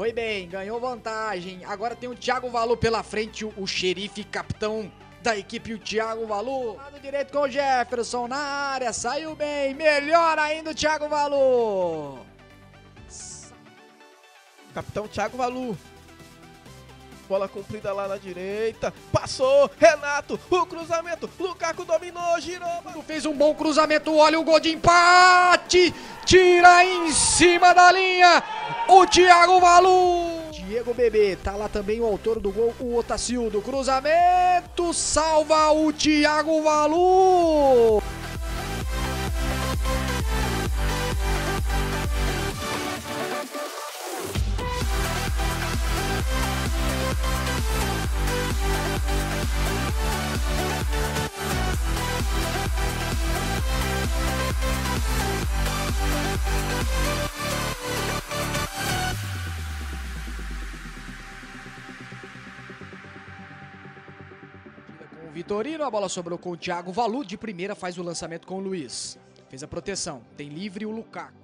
Foi bem, ganhou vantagem. Agora tem o Thiago Valu pela frente, o, o xerife capitão da equipe, o Thiago Valu. Lado direito com o Jefferson na área, saiu bem. Melhor ainda o Thiago Valu. Capitão Thiago Valu. Bola comprida lá na direita. Passou. Renato. O cruzamento. Lukaku dominou. Girou. Fez um bom cruzamento. Olha o gol de empate. Tira em cima da linha. O Thiago Valu. Diego Bebê. Tá lá também o autor do gol, o Otacildo. Cruzamento. Salva o Thiago Valu. Vitorino, a bola sobrou com o Thiago Valu. De primeira faz o lançamento com o Luiz. Fez a proteção. Tem livre o Lukaku.